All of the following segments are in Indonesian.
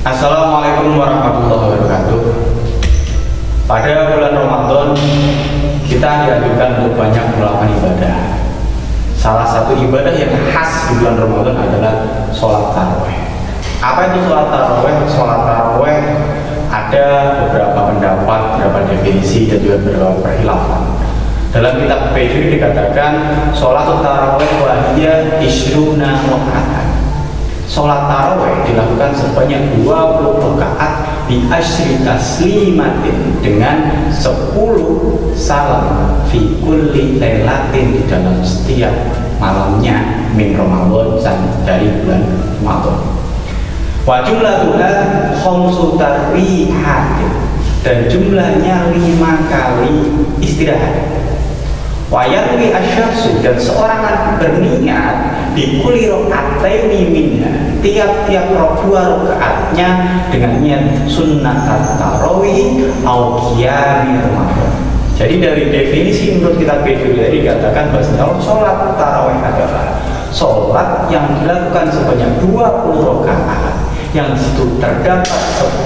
Assalamualaikum warahmatullahi wabarakatuh. Pada bulan Ramadan kita dianjurkan untuk banyak melakukan ibadah. Salah satu ibadah yang khas di bulan Ramadan adalah sholat taraweh. Apa itu sholat taraweh? Sholat taraweh ada beberapa pendapat, beberapa definisi dan juga beberapa perkhilafan. Dalam kitab PJ dikatakan sholat taraweh wahiyya isruna rakaat Sholat taraweh dilakukan sebanyak 20 rakaat di asyri taslimatin dengan 10 salam fi kulli lailatin di dalam setiap malamnya min Ramadan dari bulan Ramadan. Wa jumlatuha khamsu tarihatin dan jumlahnya lima kali istirahat Wayarwi asyaksu dan seorang berniat di kuli rokaataini minha tiap-tiap rok dua rokaatnya dengan niat sunnah tarawih au ramadan. Jadi dari definisi menurut kita PJJ dikatakan bahwa sholat tarawih adalah sholat yang dilakukan sebanyak 20 rakaat yang situ terdapat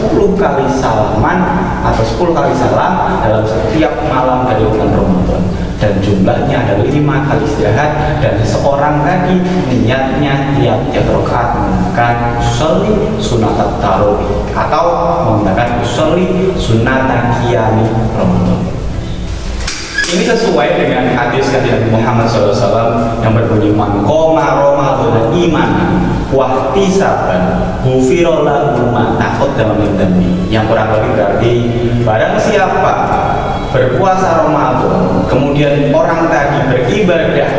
10 kali salaman atau 10 kali salam dalam setiap malam dari bulan Ramadan dan jumlahnya ada lima kali istirahat dan seseorang tadi niatnya tiap tiap rakaat menggunakan usolli sunat tarawih atau menggunakan usolli sunat qiyami Ramadan. Ini sesuai dengan hadis Nabi Muhammad SAW yang berbunyi man koma Ramadan iman wahtisaban hufirolah ma takut dalam demi yang kurang lebih berarti barang siapa berpuasa Ramadan, kemudian orang tadi beribadah.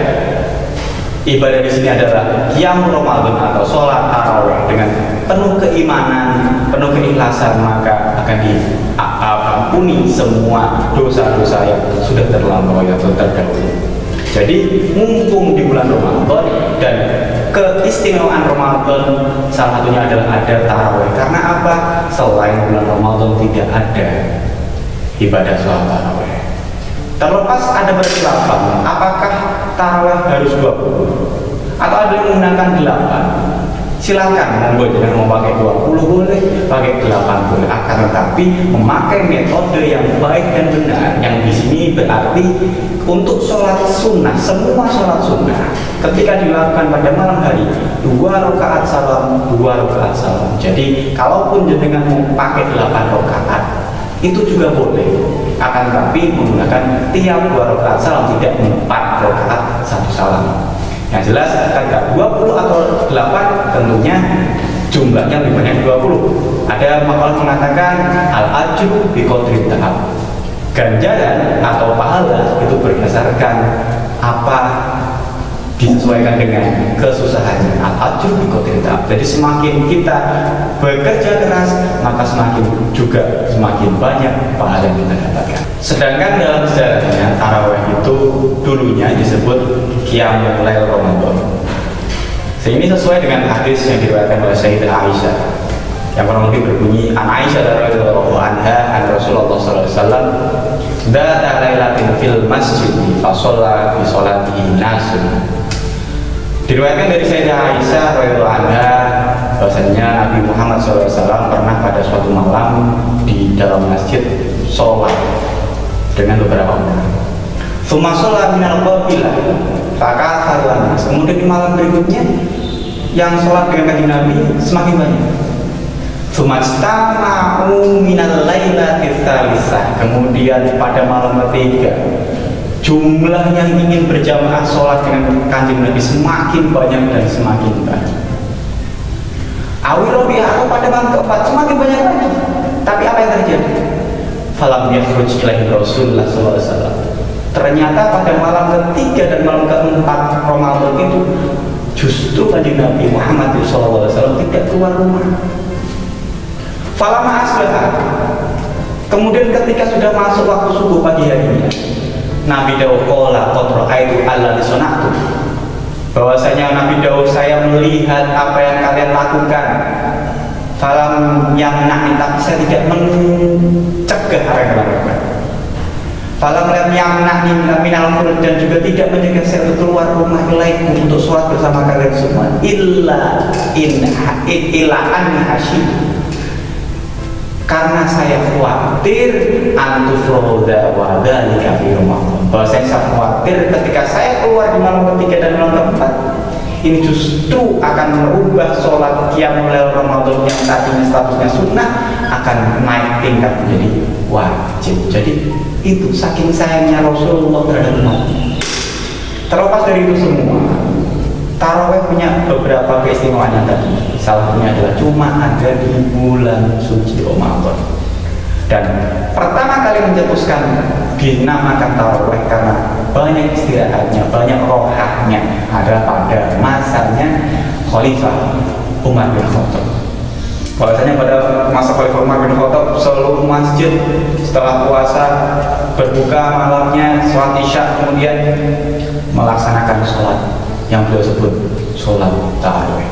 Ibadah di sini adalah kiam Ramadan atau sholat tarawih dengan penuh keimanan, penuh keikhlasan maka akan diampuni semua dosa-dosa yang sudah terlampau atau terdahulu. Jadi mumpung di bulan Ramadan dan keistimewaan Ramadan salah satunya adalah ada tarawih. Karena apa? Selain bulan Ramadan tidak ada ibadah sholat taraweh. Terlepas ada berkhilafan, apakah taraweh harus 20 atau ada yang menggunakan 8? Silakan monggo jangan mau pakai 20 boleh, pakai 8 boleh. Akan tetapi memakai metode yang baik dan benar yang di sini berarti untuk sholat sunnah, semua sholat sunnah ketika dilakukan pada malam hari dua rakaat salam, dua rakaat salam. Jadi kalaupun jenengan mau pakai 8 rakaat itu juga boleh akan tapi menggunakan tiap dua rakaat salam tidak empat rakaat satu salam yang jelas ketika 20 atau 8 tentunya jumlahnya lebih banyak 20 ada makalah mengatakan al ajru bi tahap ganjaran atau pahala itu berdasarkan apa disesuaikan dengan kesusahannya. Al-ajr jadi semakin kita bekerja keras maka semakin juga semakin banyak pahala yang kita dapatkan. Sedangkan dalam sejarahnya taraweh itu dulunya disebut Qiyamul Lail Ramadan. Sehingga sesuai dengan hadis yang diriwayatkan oleh Sayyidah Aisyah yang kurang lebih berbunyi an Aisyah radhiyallahu anha an Rasulullah sallallahu alaihi wasallam Data lailatin fil masjid fa shalla fi sholatihi nasun. Diriwayatkan dari Sayyidah Aisyah radhiyallahu anha bahwasanya Nabi Muhammad SAW pernah pada suatu malam di dalam masjid sholat dengan beberapa orang. Suma sholat minal qabila Maka Kemudian di malam berikutnya Yang sholat dengan kajian Nabi semakin banyak Sumastama'u minal laila Kemudian pada malam ketiga jumlah yang ingin berjamaah sholat dengan kanjeng Nabi semakin banyak dan semakin banyak. Awirobi aku pada malam keempat semakin banyak lagi. Tapi apa yang terjadi? Falam yakhruj ilahi Rasulullah SAW. Ternyata pada malam ketiga dan malam keempat Ramadan itu justru kanjeng Nabi Muhammad SAW tidak keluar rumah. Falama asbah. Kemudian ketika sudah masuk waktu subuh pagi harinya, Nabi Daud kola kontro itu Allah disonatu bahwasanya Nabi Daud saya melihat apa yang kalian lakukan falam yang nak saya tidak mencegah apa yang lakukan falam yang nak minal dan juga tidak mencegah saya keluar rumah untuk sholat bersama kalian semua. Illa in illa an karena saya khawatir antufroda wadhalika fi Ramadan bahwa saya khawatir ketika saya keluar di malam ketiga dan malam keempat ini justru akan merubah sholat qiyamul Ramadan yang tadinya statusnya sunnah akan naik tingkat menjadi wajib jadi itu saking sayangnya Rasulullah terhadap umat terlepas dari itu semua Taraweh punya beberapa keistimewaan yang tadi. Salah satunya adalah cuma ada di bulan suci Ramadan. Dan pertama kali mencetuskan dinamakan Taraweh karena banyak istirahatnya, banyak rohahnya ada pada masanya Khalifah Umar bin Khattab. Bahwasanya pada masa Khalifah Umar bin Khattab seluruh masjid setelah puasa berbuka malamnya sholat isya kemudian melaksanakan sholat yang beliau sebut sholat tarawih.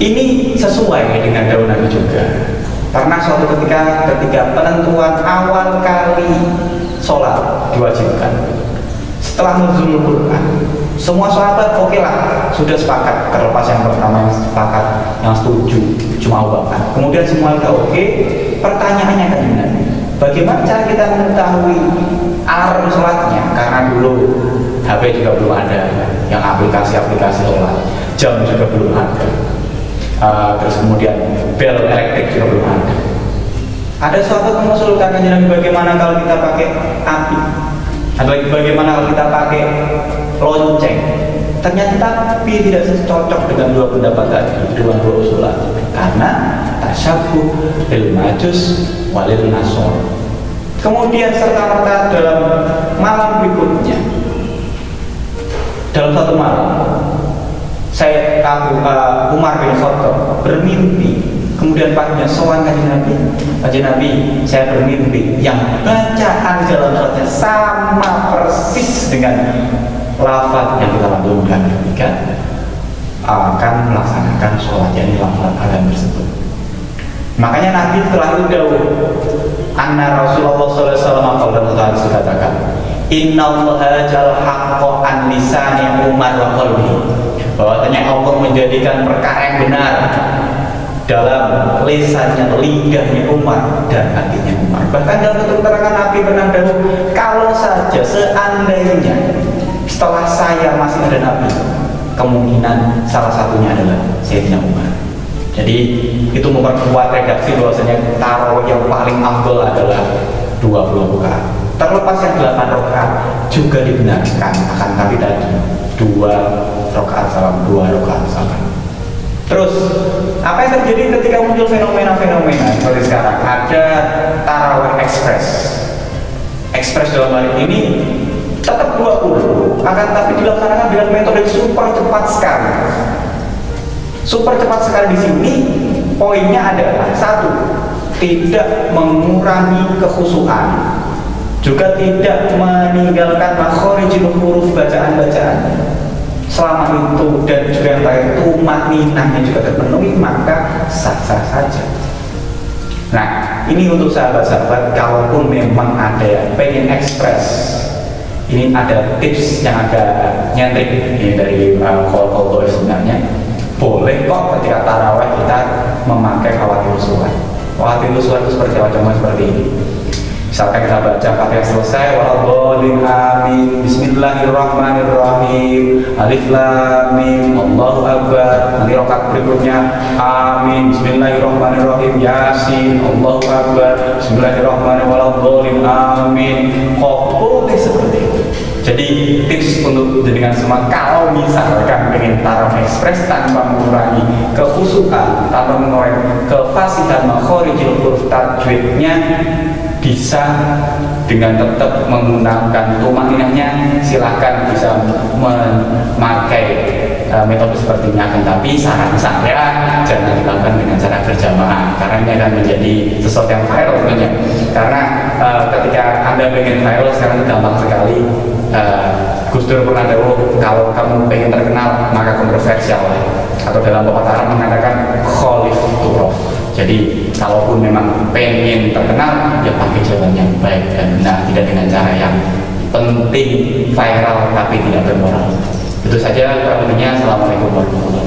Ini sesuai dengan daun Nabi juga. Karena suatu ketika ketika penentuan awal kali sholat diwajibkan setelah nuzul Quran semua sahabat oke okay lah. Sudah sepakat terlepas yang pertama yang sepakat yang setuju cuma Abu Bakar. Kemudian semua sudah oke okay, pertanyaannya kan Nabi bagaimana cara kita mengetahui alarm sholatnya? Karena dulu HP juga belum ada yang aplikasi-aplikasi sholat jam juga belum ada. Uh, terus kemudian bel elektrik juga belum ada ada suatu mengusulkan Nabi bagaimana kalau kita pakai api? Lagi bagaimana kalau kita pakai lonceng? Ternyata tapi tidak cocok dengan dua pendapat tadi dua dua usulan karena tasyabuh bil majus walil nasor kemudian serta merta dalam malam berikutnya dalam satu malam saya Abu uh, Umar bin Khattab bermimpi kemudian paginya sowan kajian Nabi. Kajian Nabi saya bermimpi yang bacaan dalam sholatnya sama persis dengan lafaz yang kita lantunkan ketika akan melaksanakan sholat yang lafaz alam tersebut. Makanya Nabi setelah itu Anna Rasulullah SAW satu katakan Inna Allah jal haqqo an lisani Umar wa qalbi. Bahwasanya Allah menjadikan perkara yang benar dalam lisannya, lidahnya Umar dan hatinya Umar. Bahkan dalam keterangan Nabi pernah dahulu, kalau saja seandainya setelah saya masih ada Nabi, kemungkinan salah satunya adalah Sayyidina Umar. Jadi itu memperkuat redaksi bahwasanya taruh yang paling afdol adalah 20 rakaat terlepas yang delapan rakaat juga dibenarkan akan tapi tadi dua rakaat salam dua rakaat salam terus apa yang terjadi ketika muncul fenomena-fenomena seperti sekarang? Ada tarawih ekspres ekspres dalam hal ini tetap 20 akan tapi dilaksanakan dengan metode super cepat sekali. Super cepat sekali di sini poinnya adalah satu tidak mengurangi kekhusuan juga tidak meninggalkan makhorijul huruf bacaan-bacaan selama itu dan juga yang lain tumat minahnya juga terpenuhi maka sah-sah saja. Nah ini untuk sahabat-sahabat kalaupun memang ada yang pengen ekspres ini ada tips yang agak nyentrik ini dari uh, call call sebenarnya. Boleh kok ketika taraweh kita memakai khawatir surat. Khawatir surat itu seperti apa? Seperti ini. Misalkan kita baca Fatihah selesai Waladhalin amin. Bismillahirrahmanirrahim Alif lam mim Allahu akbar. Nanti rokat berikutnya. Amin. Bismillahirrahmanirrahim. Yasin Allahu akbar. Bismillahirrahmanirrahim. Amin. Kok boleh seperti itu? Jadi tips untuk dengan semua kalau misalkan pengen taruh ekspres tanpa mengurangi kekhusukan, tanpa mengurangi kefasihan makhorijil huruf tajwidnya bisa dengan tetap menggunakan rumah inahnya silahkan bisa memakai uh, metode seperti ini akan tapi saran saya jangan dilakukan dengan cara berjamaah karena ini akan menjadi sesuatu yang viral tentunya. Karena uh, ketika anda pengen viral sekarang gampang sekali uh, Gus Dur pernah dahulu kalau kamu pengen terkenal maka kontroversial. Atau dalam pepatah mengatakan khalif turof jadi kalaupun memang pengen terkenal, ya pakai jalan yang baik dan benar, tidak dengan cara yang penting viral tapi tidak bermoral. Itu saja kurang lebihnya. Assalamualaikum warahmatullahi wabarakatuh.